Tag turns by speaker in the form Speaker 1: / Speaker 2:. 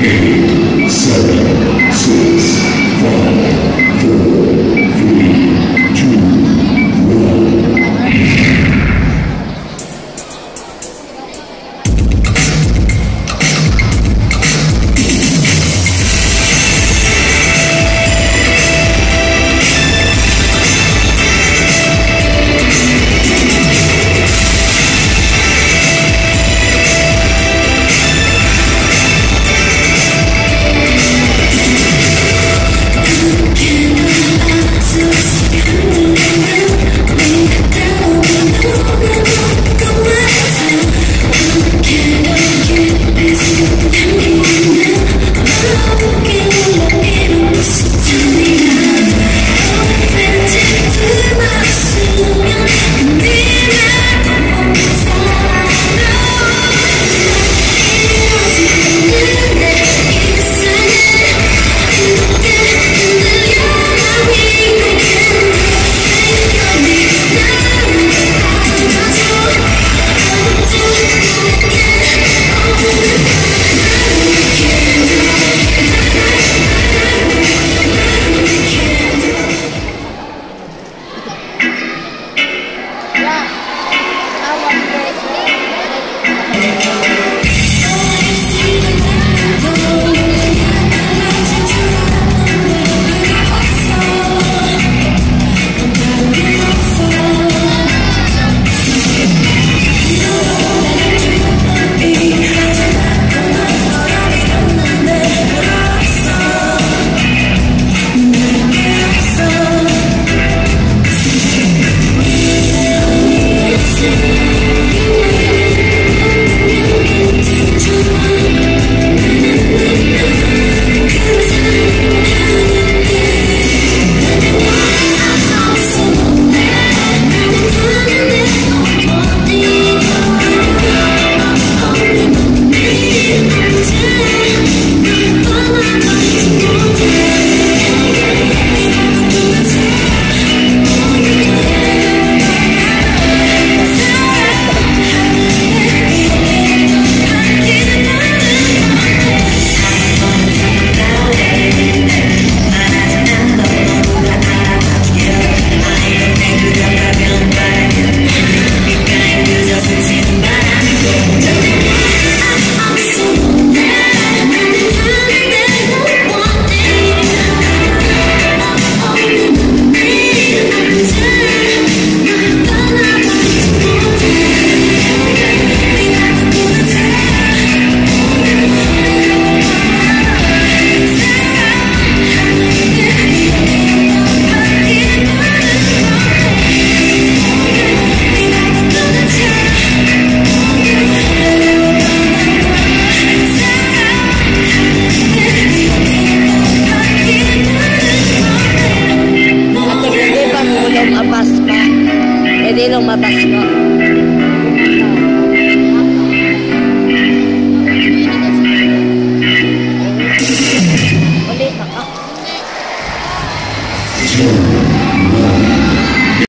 Speaker 1: Eight, seven, six, five. Yeah. マバの